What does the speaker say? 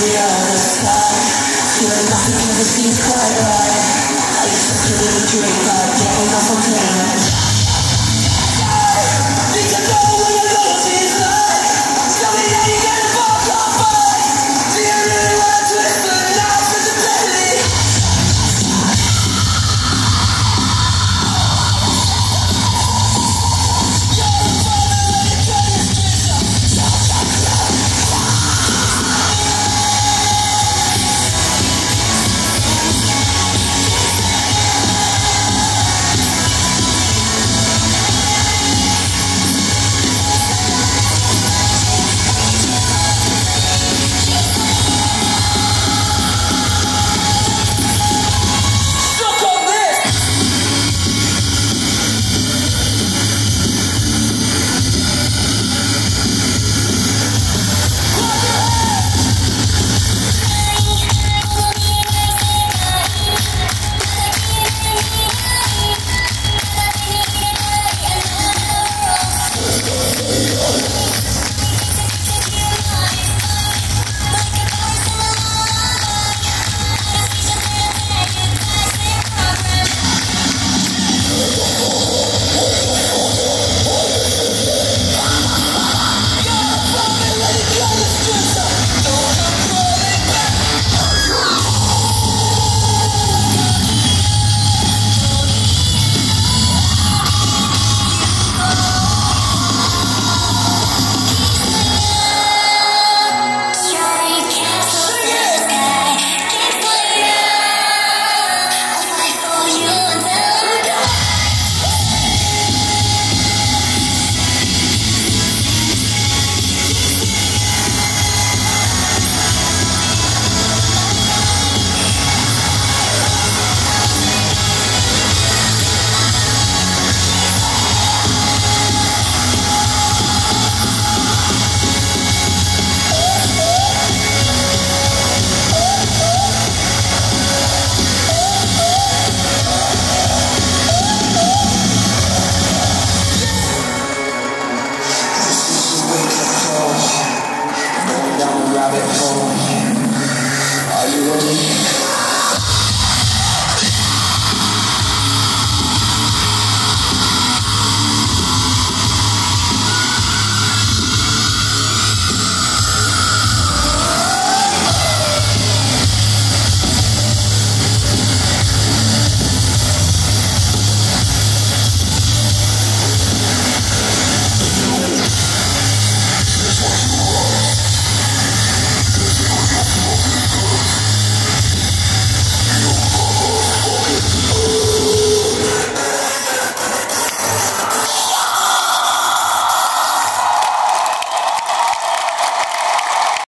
the other the Feeling nothing ever seems quite right I used to drink about getting off